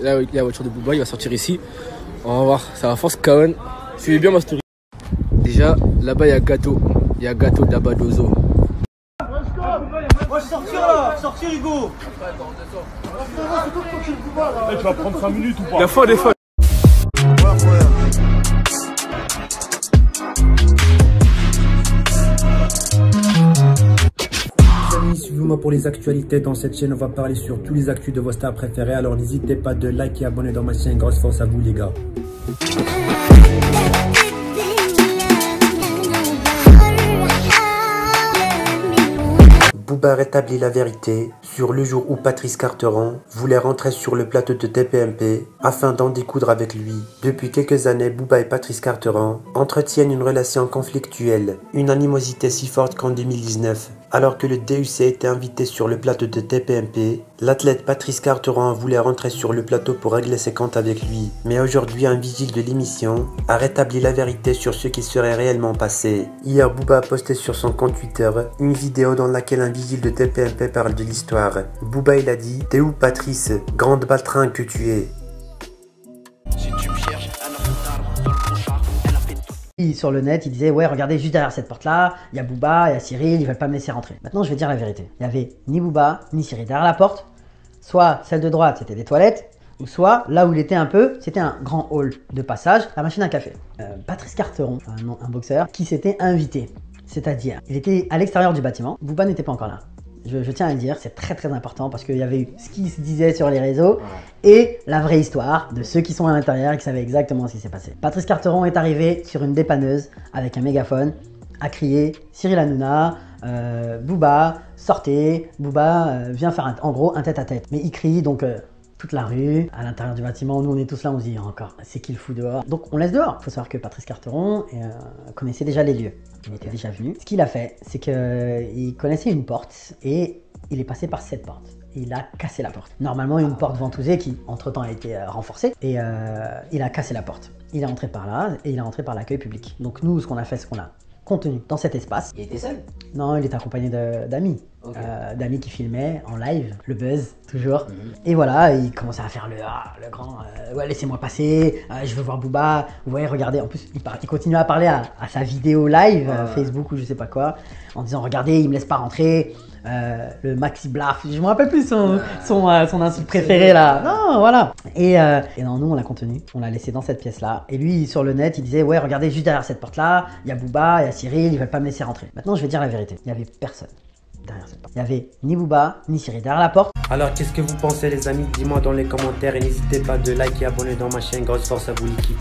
Là, il y a la voiture de Booba, il va sortir ici. On va voir, ça va force Kaon. Suivez bien ma story. Déjà, là-bas, il y a Gâteau. Il y a Gâteau de là-bas d'Ozo. Moi je sortir là, sortir Hugo Eh, tu vas prendre 5 minutes ou pas? Il y a fois des fois. Pour les actualités. Dans cette chaîne, on va parler sur tous les actus de vos stars préférés. Alors n'hésitez pas de liker et abonner dans ma chaîne. Grosse force à vous les gars. Booba rétablit la vérité sur le jour où Patrice Carteron voulait rentrer sur le plateau de TPMP afin d'en découdre avec lui. Depuis quelques années, Booba et Patrice Carteron entretiennent une relation conflictuelle, une animosité si forte qu'en 2019, alors que le DUC était invité sur le plateau de TPMP, l'athlète Patrice Carteron voulait rentrer sur le plateau pour régler ses comptes avec lui. Mais aujourd'hui, un vigile de l'émission a rétabli la vérité sur ce qui serait réellement passé. Hier, Booba a posté sur son compte Twitter une vidéo dans laquelle un vigile de TPMP parle de l'histoire. Booba il a dit T'es où Patrice? Grande baltringue que tu es. Sur le net, il disait ouais regardez juste derrière cette porte là, il y a Booba, il y a Cyril, ils veulent pas me laisser rentrer. Maintenant je vais dire la vérité. Il y avait ni Booba ni Cyril derrière la porte. Soit celle de droite c'était des toilettes, ou soit là où il était un peu, c'était un grand hall de passage, la machine à café. Euh, Patrice Carteron, un, un boxeur, qui s'était invité. C'est-à-dire, il était à l'extérieur du bâtiment, Booba n'était pas encore là. Je, je, tiens à le dire, c'est très très important parce qu'il y avait eu ce qui se disait sur les réseaux et la vraie histoire de ceux qui sont à l'intérieur et qui savaient exactement ce qui s'est passé. Patrice Carteron est arrivé sur une dépanneuse avec un mégaphone, a crié Cyril Hanouna, euh, Booba, sortez, Booba euh, vient faire un, en gros un tête à tête. Mais il crie donc euh, toute la rue, à l'intérieur du bâtiment, nous on est tous là, on se dit encore, c'est qui le fout dehors Donc on laisse dehors. Il faut savoir que Patrice Carteron euh, connaissait déjà les lieux. Il était déjà venu. Ce qu'il a fait, c'est qu'il connaissait une porte et il est passé par cette porte. Il a cassé la porte. Normalement, une porte ventousée qui, entre-temps, a été euh, renforcée. Et euh, il a cassé la porte. Il est entré par là et il est entré par l'accueil public. Donc nous, ce qu'on a fait, c'est qu'on a contenu dans cet espace. Il était seul? Non, il était accompagné d'amis. Okay. Euh, d'amis qui filmaient en live, le buzz, toujours. Mm -hmm. Et voilà, il commençait à faire le, ah, le grand, euh, ouais, laissez-moi passer, euh, je veux voir Booba. Vous voyez, regardez, en plus, il, il continuait à parler à, à sa vidéo live, Facebook ou je sais pas quoi, en disant, regardez, il me laisse pas rentrer. le Maxi Blaf, je me rappelle plus son, son, son insulte préféré là. Non, voilà. Et, et non, nous, on l'a contenu, on l'a laissé dans cette pièce là. Et lui, sur le net, il disait, ouais, regardez, juste derrière cette porte là, il y a Booba, il y a Cyril, ils veulent pas me laisser rentrer. Maintenant, je vais dire la vérité, il y avait personne. Il y avait ni Booba, ni Cyril derrière la porte. Alors qu'est-ce que vous pensez les amis? Dis-moi dans les commentaires et n'hésitez pas de liker et abonner dans ma chaîne. Grosse force à vous l'équipe.